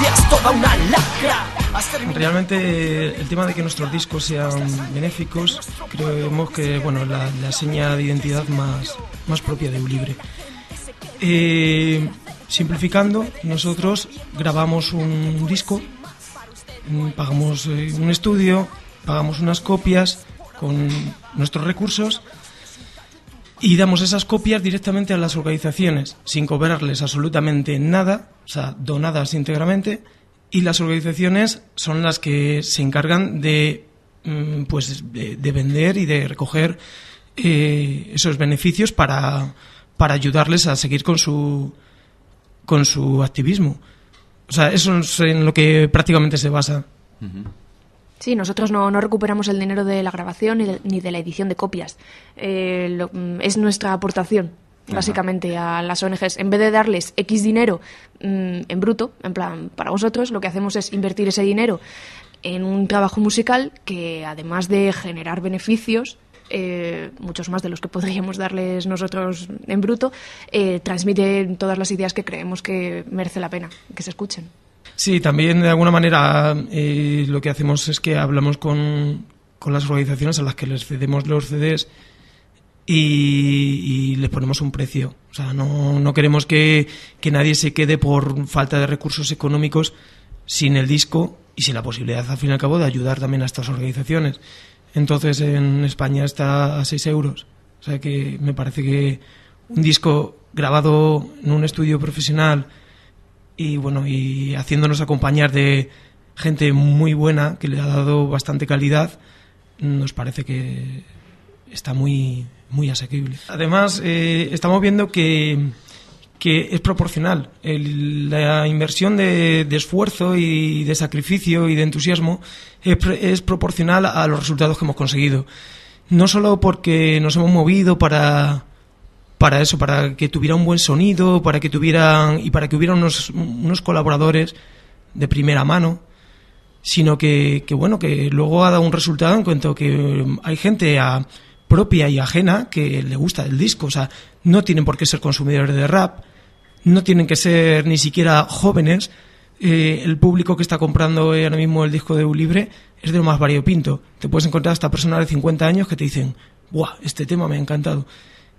lleva una lacra. Realmente el tema de que nuestros discos sean benéficos creemos que bueno la, la seña de identidad más, más propia de Ulibre. Eh, simplificando, nosotros grabamos un disco, mm, pagamos eh, un estudio, pagamos unas copias con nuestros recursos y damos esas copias directamente a las organizaciones sin cobrarles absolutamente nada, o sea, donadas íntegramente y las organizaciones son las que se encargan de mm, pues de, de vender y de recoger eh, esos beneficios para, para ayudarles a seguir con su con su activismo. O sea, eso es en lo que prácticamente se basa. Sí, nosotros no, no recuperamos el dinero de la grabación ni de, ni de la edición de copias. Eh, lo- mm, es nuestra aportación, básicamente, a las ONGs. En vez de darles X dinero mm, en bruto, en plan, para vosotros, lo que hacemos es invertir ese dinero en un trabajo musical que, además de generar beneficios, eh, muchos más de los que podríamos darles nosotros en bruto, eh, transmite todas las ideas que creemos que merece la pena que se escuchen. Sí, también de alguna manera eh, lo que hacemos es que hablamos con, con las organizaciones a las que les cedemos los CDs y, les ponemos un precio. O sea, no, no queremos que, que nadie se quede por falta de recursos económicos sin el disco y sin la posibilidad, al fin y al cabo, de ayudar también a estas organizaciones. Entonces, en España está a 6 euros. O sea que me parece que un disco grabado en un estudio profesional y bueno y haciéndonos acompañar de gente muy buena que le ha dado bastante calidad nos parece que está muy muy asequible. Además eh, estamos viendo que que es proporcional. La inversión de, esfuerzo y de sacrificio y de entusiasmo es proporcional a los resultados que hemos conseguido. No solo porque nos hemos movido para para eso, para que tuviera un buen sonido, para que tuvieran y para que hubiera unos, unos colaboradores de primera mano, sino que, que, bueno, que luego ha dado un resultado en cuanto que hay gente propia y ajena que le gusta el disco, o sea, no tienen por qué ser consumidores de rap, no tienen que ser ni siquiera jóvenes. Eh, el público que está comprando ahora mismo el disco de Ulibre es de lo más variopinto. Te puedes encontrar hasta personas de 50 años que te dicen, ¡buah! Este tema me ha encantado.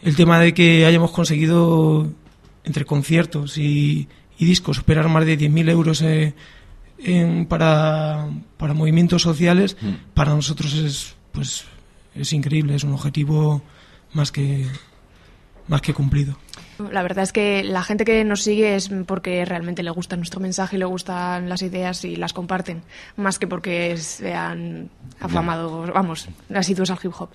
El tema de que hayamos conseguido, entre conciertos y, y discos, superar más de 10.000 euros eh, en- para, para movimientos sociales, para nosotros es, pues, es increíble, es un objetivo más que, más que cumplido. La verdad es que la gente que nos sigue es porque realmente le gusta nuestro mensaje y le gustan las ideas y las comparten, más que porque sean afamados, vamos, asiduos al hip hop.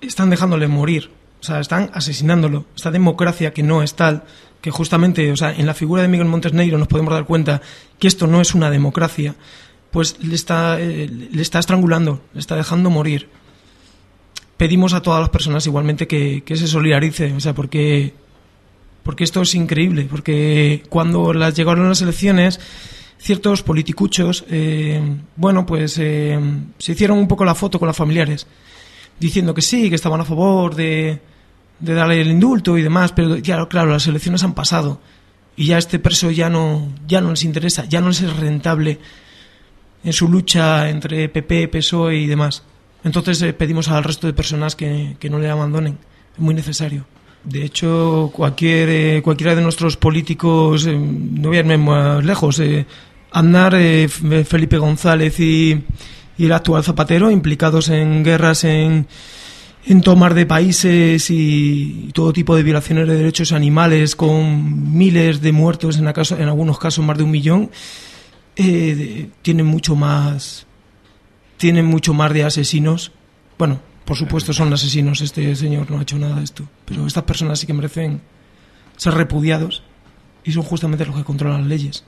están dejándole morir, o sea, están asesinándolo. Esta democracia que no es tal, que justamente, o sea, en la figura de Miguel Montenegro nos podemos dar cuenta que esto no es una democracia, pues le está, eh, le está estrangulando, le está dejando morir. Pedimos a todas las personas igualmente que, que se solidaricen, o sea, porque, porque esto es increíble, porque cuando las llegaron las elecciones, ciertos politicuchos, eh, bueno, pues eh, se hicieron un poco la foto con los familiares diciendo que sí, que estaban a favor de, de darle el indulto y demás, pero ya, claro, las elecciones han pasado y ya este preso ya no, ya no les interesa, ya no les es rentable en su lucha entre PP, PSOE y demás. Entonces eh, pedimos al resto de personas que, que no le abandonen, es muy necesario. De hecho, cualquier, eh, cualquiera de nuestros políticos, eh, no voy a irme más lejos, eh, Aznar, Felipe González y, y el actual Zapatero, implicados en guerras en, en tomar de países y, todo tipo de violaciones de derechos animales, con miles de muertos, en, acaso- en algunos casos más de un millón, eh, tienen mucho más tienen mucho más de asesinos. Bueno, por supuesto son asesinos, este señor no ha hecho nada de esto, pero estas personas sí que merecen ser repudiados y son justamente los que controlan las leyes.